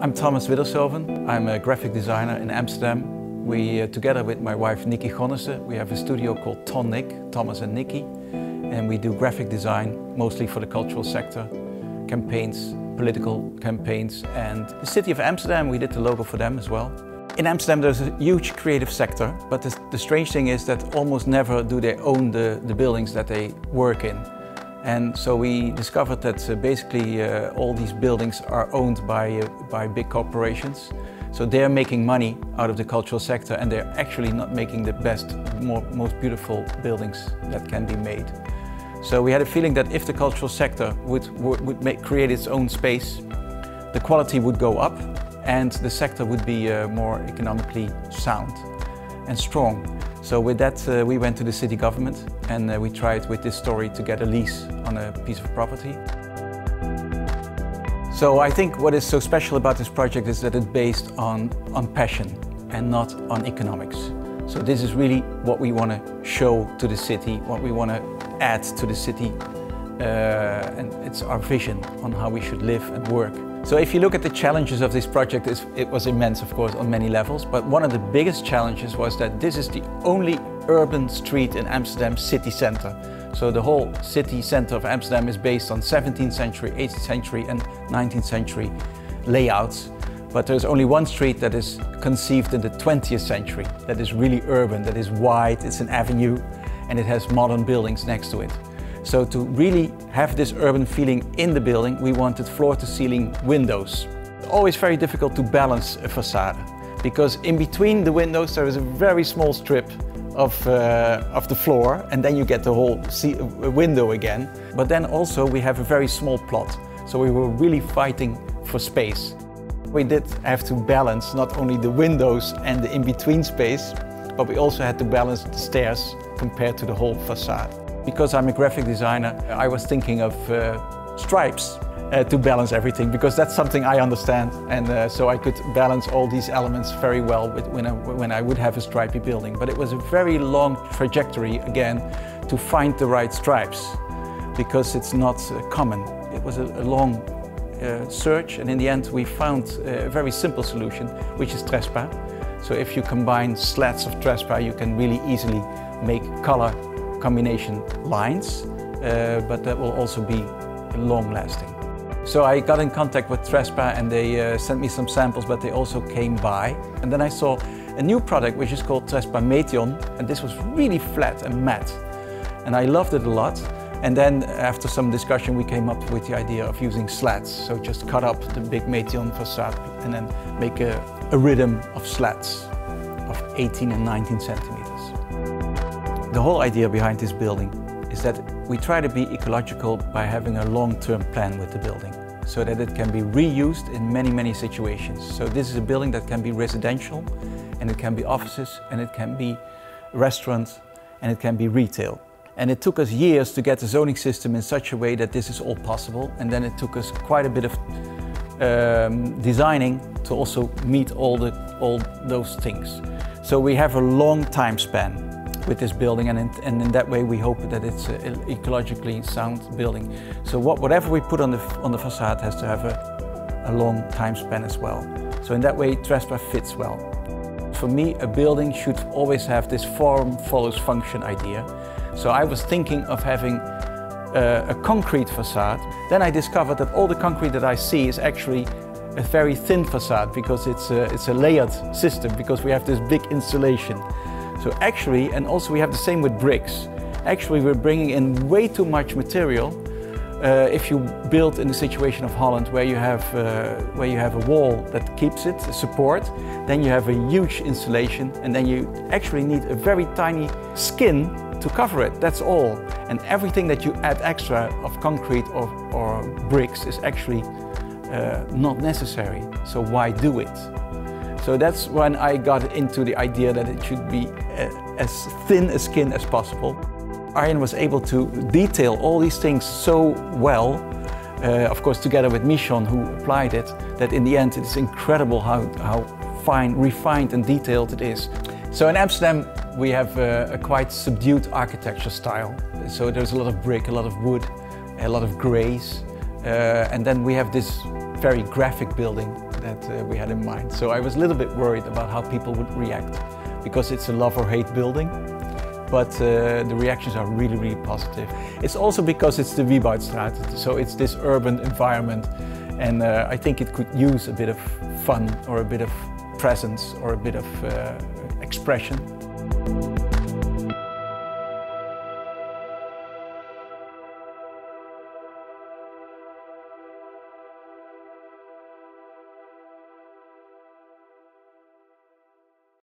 I'm Thomas Widdershoven. I'm a graphic designer in Amsterdam. We, uh, together with my wife Nikki Gonnissen, we have a studio called Thonik, Thomas and Nikki. And we do graphic design, mostly for the cultural sector, campaigns, political campaigns. And the city of Amsterdam, we did the logo for them as well. In Amsterdam there's a huge creative sector, but the, the strange thing is that almost never do they own the, the buildings that they work in. And so we discovered that uh, basically uh, all these buildings are owned by, uh, by big corporations. So they're making money out of the cultural sector and they're actually not making the best, more, most beautiful buildings that can be made. So we had a feeling that if the cultural sector would, would, make, create its own space, the quality would go up and the sector would be uh, more economically sound and strong. So with that, uh, we went to the city government and uh, we tried with this story to get a lease on a piece of property. So I think what is so special about this project is that it's based on, on passion and not on economics. So this is really what we want to show to the city, what we want to add to the city. Uh, and it's our vision on how we should live and work. So if you look at the challenges of this project, it was immense, of course, on many levels. But one of the biggest challenges was that this is the only urban street in Amsterdam city center. So the whole city center of Amsterdam is based on 17th century, 18th century and 19th century layouts. But there's only one street that is conceived in the 20th century, that is really urban, that is wide, it's an avenue, and it has modern buildings next to it. So to really have this urban feeling in the building, we wanted floor-to-ceiling windows. Always very difficult to balance a facade because in between the windows there is a very small strip of, uh, of the floor and then you get the whole uh, window again. But then also we have a very small plot. So we were really fighting for space. We did have to balance not only the windows and the in-between space, but we also had to balance the stairs compared to the whole facade. Because I'm a graphic designer, I was thinking of uh, stripes uh, to balance everything because that's something I understand and uh, so I could balance all these elements very well with, when, I, when I would have a stripy building. But it was a very long trajectory again to find the right stripes because it's not uh, common. It was a, a long uh, search and in the end we found a very simple solution which is Trespa. So if you combine slats of Trespa you can really easily make color combination lines, uh, but that will also be long lasting. So I got in contact with Trespa and they uh, sent me some samples, but they also came by. And then I saw a new product which is called Trespa Meteon, and this was really flat and matte. And I loved it a lot. And then after some discussion, we came up with the idea of using slats. So just cut up the big Meteon facade and then make a, a rhythm of slats of 18 and 19 centimeters. The whole idea behind this building is that we try to be ecological by having a long-term plan with the building so that it can be reused in many, many situations. So this is a building that can be residential and it can be offices and it can be restaurants and it can be retail. And it took us years to get the zoning system in such a way that this is all possible. And then it took us quite a bit of um, designing to also meet all, the, all those things. So we have a long time span with this building and in, and in that way we hope that it's an ecologically sound building. So what, whatever we put on the, on the facade has to have a, a long time span as well. So in that way Trespa fits well. For me a building should always have this form follows function idea. So I was thinking of having uh, a concrete facade. Then I discovered that all the concrete that I see is actually a very thin facade because it's a, it's a layered system because we have this big installation. So actually, and also we have the same with bricks, actually we're bringing in way too much material uh, if you build in the situation of Holland where you have uh, where you have a wall that keeps it support, then you have a huge insulation and then you actually need a very tiny skin to cover it. That's all. And everything that you add extra of concrete or, or bricks is actually uh, not necessary. So why do it? So that's when I got into the idea that it should be uh, as thin a skin as possible. Arjen was able to detail all these things so well, uh, of course together with Michon who applied it, that in the end it's incredible how, how fine, refined and detailed it is. So in Amsterdam we have a, a quite subdued architecture style. So there's a lot of brick, a lot of wood, a lot of greys. Uh, and then we have this very graphic building that uh, we had in mind. So I was a little bit worried about how people would react because it's a love or hate building. But uh, the reactions are really, really positive. It's also because it's the Wibautstraat, so it's this urban environment, and uh, I think it could use a bit of fun or a bit of presence or a bit of uh, expression.